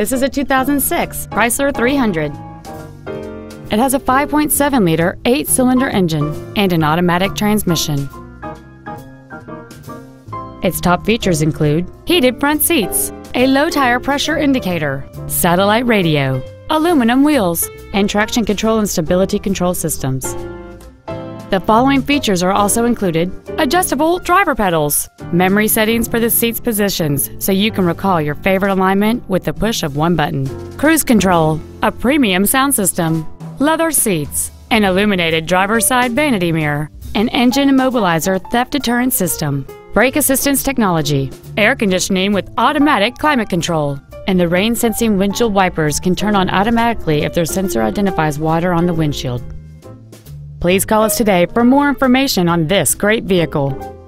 This is a 2006 Chrysler 300. It has a 5.7 liter, 8 cylinder engine and an automatic transmission. Its top features include heated front seats, a low tire pressure indicator, satellite radio, aluminum wheels, and traction control and stability control systems. The following features are also included adjustable driver pedals, memory settings for the seat's positions so you can recall your favorite alignment with the push of one button, cruise control, a premium sound system, leather seats, an illuminated driver's side vanity mirror, an engine immobilizer theft deterrent system, brake assistance technology, air conditioning with automatic climate control, and the rain sensing windshield wipers can turn on automatically if their sensor identifies water on the windshield. Please call us today for more information on this great vehicle.